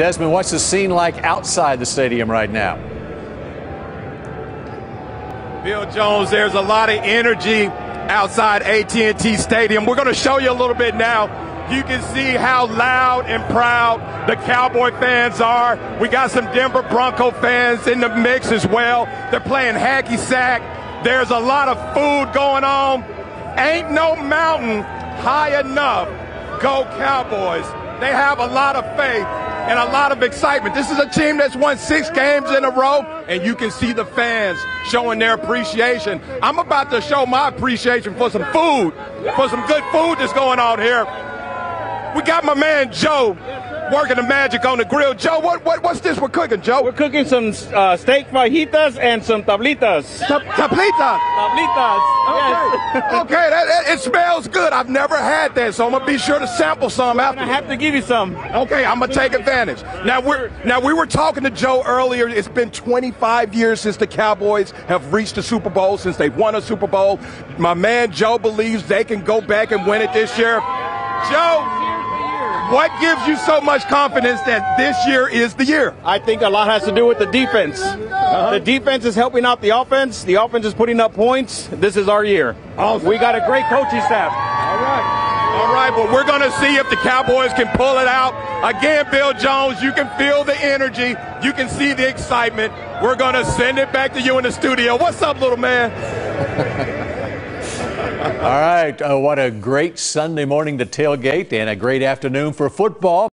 Desmond, what's the scene like outside the stadium right now? Bill Jones, there's a lot of energy outside AT&T Stadium. We're going to show you a little bit now. You can see how loud and proud the Cowboy fans are. We got some Denver Bronco fans in the mix as well. They're playing hacky sack. There's a lot of food going on. Ain't no mountain high enough. Go Cowboys. They have a lot of faith and a lot of excitement. This is a team that's won six games in a row, and you can see the fans showing their appreciation. I'm about to show my appreciation for some food, for some good food that's going on here. We got my man Joe working the magic on the grill. Joe, what, what what's this we're cooking, Joe? We're cooking some uh, steak fajitas and some tablitas. Ta- tablita. Tablitas. Okay, okay that, that- it smells good. I've never had that, so I'm gonna be sure to sample some after. I have to give you some. Okay, I'm gonna take advantage. Now we're now we were talking to Joe earlier. It's been 25 years since the Cowboys have reached the Super Bowl, since they've won a Super Bowl. My man Joe believes they can go back and win it this year. Joe, what gives you so much confidence that this year is the year? I think a lot has to do with the defense. The defense is helping out the offense. The offense is putting up points. This is our year. Awesome. We got a great coaching staff. All right. All right, well, we're going to see if the Cowboys can pull it out. Again, Bill Jones, you can feel the energy. You can see the excitement. We're going to send it back to you in the studio. What's up, little man? All right, uh, what a great Sunday morning to tailgate and a great afternoon for football.